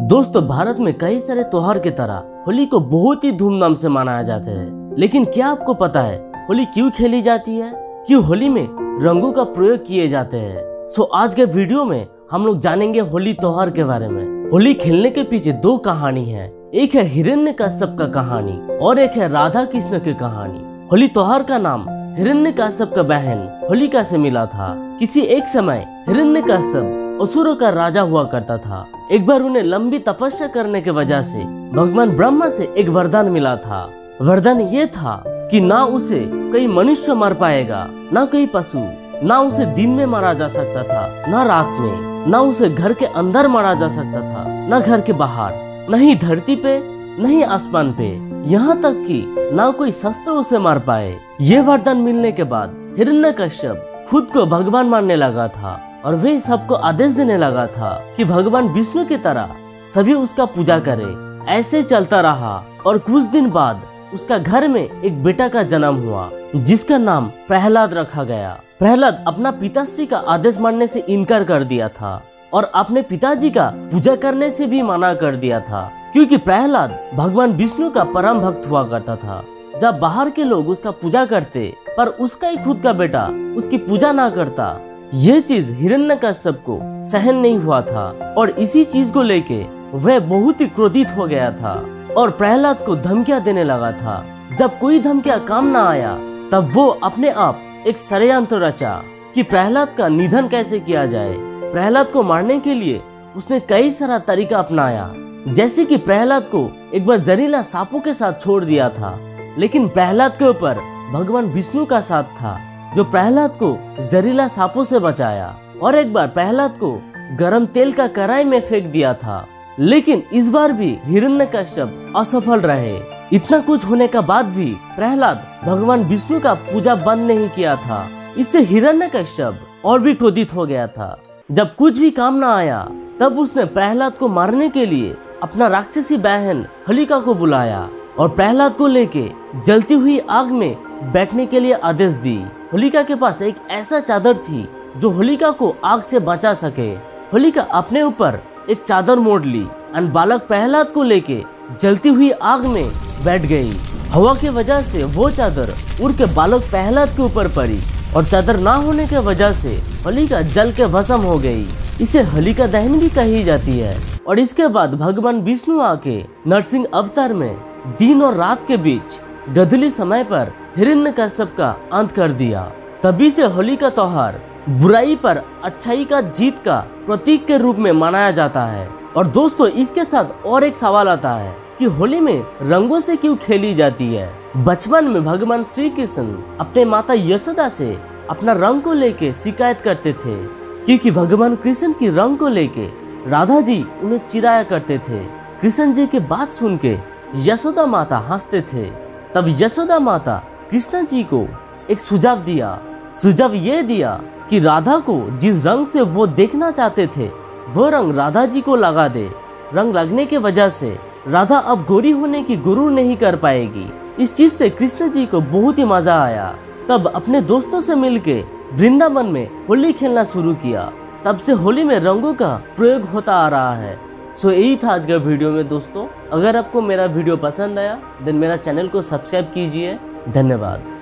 दोस्तों, भारत में कई सारे त्योहार की तरह होली को बहुत ही धूमधाम से मनाया जाता है। लेकिन क्या आपको पता है, होली क्यों खेली जाती है? क्यों होली में रंगों का प्रयोग किए जाते हैं? सो आज के वीडियो में हम लोग जानेंगे होली त्योहार के बारे में। होली खेलने के पीछे दो कहानी है। एक है हिरण्य का कहानी और एक है राधा कृष्ण की कहानी। होली त्योहार का नाम हिरण्य का बहन होलिका से मिला था। किसी एक समय हिरण्य कश्यप असुरों का राजा हुआ करता था। एक बार उन्हें लंबी तपस्या करने के वजह से भगवान ब्रह्मा से एक वरदान मिला था। वरदान ये था कि ना उसे कोई मनुष्य मार पाएगा, ना कोई पशु, ना उसे दिन में मारा जा सकता था, ना रात में, ना उसे घर के अंदर मारा जा सकता था, ना घर के बाहर, न ही धरती पे, न ही आसमान पे। यहाँ तक कि ना कोई शस्त्र उसे मार पाए। ये वरदान मिलने के बाद हिरण्य खुद को भगवान मानने लगा था। और वे सबको आदेश देने लगा था कि भगवान विष्णु की तरह सभी उसका पूजा करे। ऐसे चलता रहा और कुछ दिन बाद उसका घर में एक बेटा का जन्म हुआ, जिसका नाम प्रहलाद रखा गया। प्रहलाद अपना पिताश्री का आदेश मानने से इनकार कर दिया था और अपने पिताजी का पूजा करने से भी मना कर दिया था, क्योंकि प्रहलाद भगवान विष्णु का परम भक्त हुआ करता था। जब बाहर के लोग उसका पूजा करते, पर उसका ही खुद का बेटा उसकी पूजा ना करता ये चीज़ हिरण्य कश्यप को सहन नहीं हुआ था, और इसी चीज़ को लेके वह बहुत ही क्रोधित हो गया था, और प्रहलाद को धमकिया देने लगा था। जब कोई धमकिया काम ना आया, तब वो अपने आप एक षडयंत्र रचा कि प्रहलाद का निधन कैसे किया जाए। प्रहलाद को मारने के लिए उसने कई सारा तरीका अपनाया, जैसे कि प्रहलाद को एक बार जहरीला सांपों के साथ छोड़ दिया था, लेकिन प्रहलाद के ऊपर भगवान विष्णु का साथ था। जो प्रहलाद को जहरीला सांपों से बचाया और एक बार प्रहलाद को गरम तेल का कढ़ाई में फेंक दिया था। लेकिन इस बार भी हिरण्य कश्यप असफल रहे। इतना कुछ होने का बाद भी प्रहलाद भगवान विष्णु का पूजा बंद नहीं किया था। इससे हिरण्य कश्यप और भी क्रोधित हो गया था। जब कुछ भी काम न आया, तब उसने प्रहलाद को मारने के लिए अपना राक्षसी बहन हलिका को बुलाया और प्रहलाद को लेके जलती हुई आग में बैठने के लिए आदेश दी। होलिका के पास एक ऐसा चादर थी जो होलिका को आग से बचा सके। होलिका अपने ऊपर एक चादर मोड़ ली और बालक प्रहलाद को लेके जलती हुई आग में बैठ गई। हवा की वजह से वो चादर उड़ के बालक प्रहलाद के ऊपर पड़ी और चादर ना होने के वजह से होलिका जल के भस्म हो गई। इसे होलिका दहन भी कही जाती है और इसके बाद भगवान विष्णु आके नरसिंह अवतार में दिन और रात के बीच गधली समय पर हिरण्य का अंत कर दिया। तभी से होली का त्योहार बुराई पर अच्छाई का जीत का प्रतीक के रूप में मनाया जाता है। और दोस्तों, इसके साथ और एक सवाल आता है कि होली में रंगों से क्यों खेली जाती है? बचपन में भगवान श्री कृष्ण अपने माता यशोदा से अपना रंग को लेके शिकायत करते थे, क्योंकि भगवान कृष्ण की रंग को लेके राधा जी उन्हें चिराया करते थे। कृष्ण जी की बात सुन के यशोदा माता हँसते थे। तब यशोदा माता कृष्ण जी को एक सुझाव दिया। सुझाव ये दिया कि राधा को जिस रंग से वो देखना चाहते थे, वो रंग राधा जी को लगा दे। रंग लगने के वजह से राधा अब गोरी होने की गुरु नहीं कर पाएगी। इस चीज़ से कृष्ण जी को बहुत ही मज़ा आया। तब अपने दोस्तों से मिलके वृंदावन में होली खेलना शुरू किया। तब से होली में रंगों का प्रयोग होता आ रहा है। सो यही था आज का वीडियो में दोस्तों। अगर आपको मेरा वीडियो पसंद आया, देन मेरा चैनल को सब्सक्राइब कीजिए। धन्यवाद।